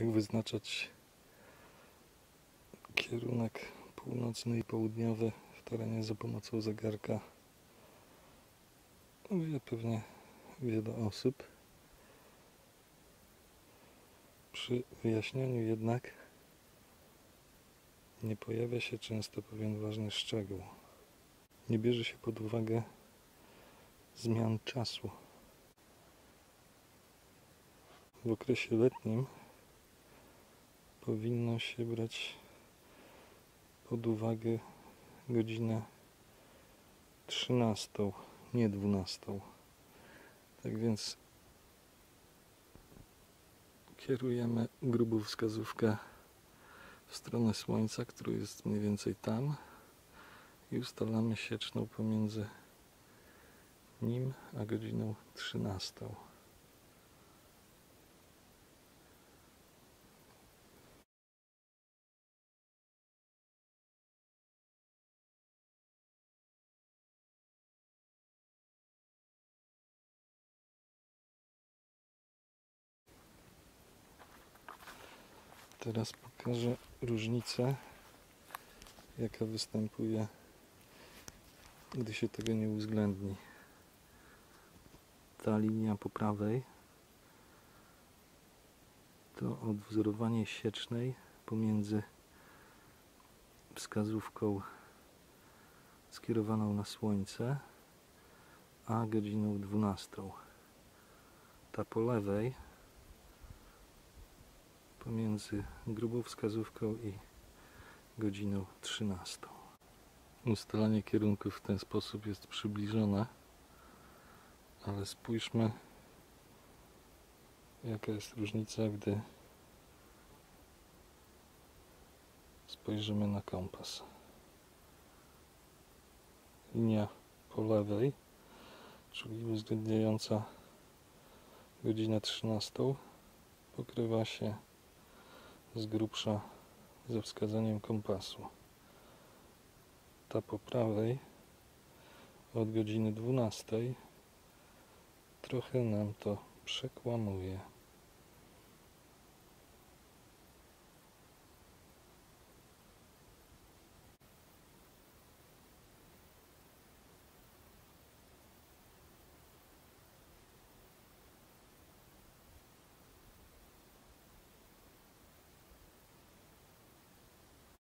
jak wyznaczać kierunek północny i południowy w terenie za pomocą zegarka. Wie pewnie wiele osób. Przy wyjaśnianiu jednak nie pojawia się często pewien ważny szczegół. Nie bierze się pod uwagę zmian czasu. W okresie letnim powinno się brać pod uwagę godzinę 13, nie 12. Tak więc kierujemy grubą wskazówkę w stronę Słońca, które jest mniej więcej tam i ustalamy sieczną pomiędzy nim a godziną 13. Teraz pokażę różnicę, jaka występuje, gdy się tego nie uwzględni. Ta linia po prawej to odwzorowanie siecznej pomiędzy wskazówką skierowaną na słońce a godziną 12. Ta po lewej pomiędzy grubą wskazówką i godziną 13. Ustalanie kierunku w ten sposób jest przybliżone, ale spójrzmy jaka jest różnica, gdy spojrzymy na kompas. Linia po lewej, czyli uwzględniająca godzinę 13, pokrywa się z grubsza ze wskazaniem kompasu. Ta po prawej od godziny 12 trochę nam to przekłamuje.